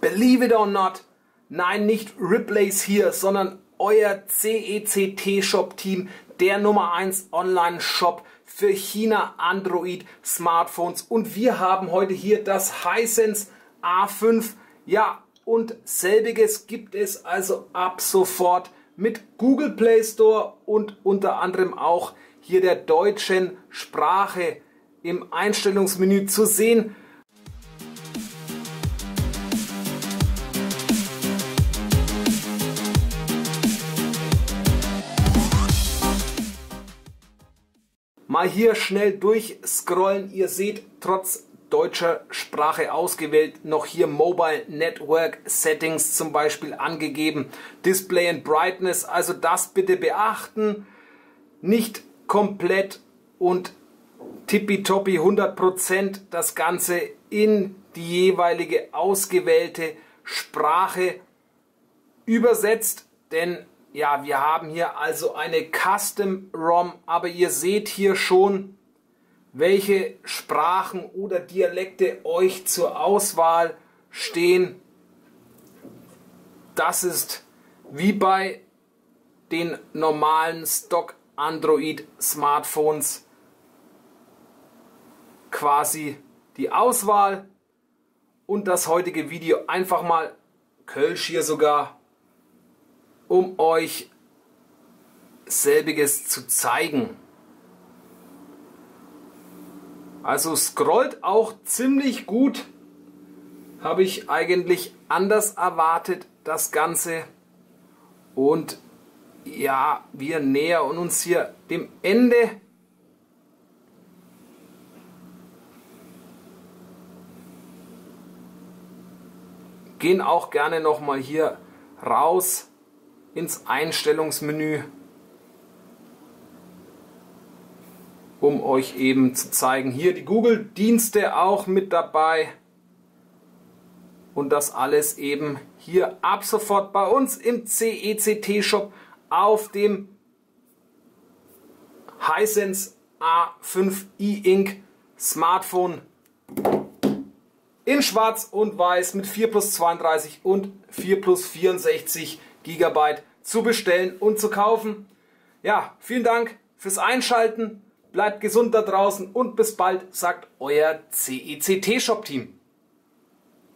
Believe it or not, nein, nicht Riplays hier, sondern euer CECT-Shop-Team, der Nummer 1 Online-Shop für China Android Smartphones. Und wir haben heute hier das Hisense A5. Ja, und selbiges gibt es also ab sofort mit Google Play Store und unter anderem auch hier der deutschen Sprache im Einstellungsmenü zu sehen. Mal hier schnell durchscrollen. Ihr seht, trotz deutscher Sprache ausgewählt, noch hier Mobile Network Settings zum Beispiel angegeben. Display and Brightness, also das bitte beachten. Nicht komplett und tippitoppi 100% das Ganze in die jeweilige ausgewählte Sprache übersetzt, denn ja, wir haben hier also eine Custom ROM, aber ihr seht hier schon, welche Sprachen oder Dialekte euch zur Auswahl stehen. Das ist wie bei den normalen Stock Android Smartphones quasi die Auswahl und das heutige Video einfach mal Kölsch hier sogar um euch selbiges zu zeigen. Also scrollt auch ziemlich gut. Habe ich eigentlich anders erwartet, das Ganze. Und ja, wir nähern uns hier dem Ende. Gehen auch gerne nochmal hier raus ins Einstellungsmenü, um euch eben zu zeigen, hier die Google-Dienste auch mit dabei und das alles eben hier ab sofort bei uns im CECT-Shop auf dem Hisense A5 E-Ink Smartphone in schwarz und weiß mit 4 plus 32 und 4 plus 64 GB zu bestellen und zu kaufen. Ja, vielen Dank fürs Einschalten. Bleibt gesund da draußen und bis bald, sagt euer CECT Shop Team.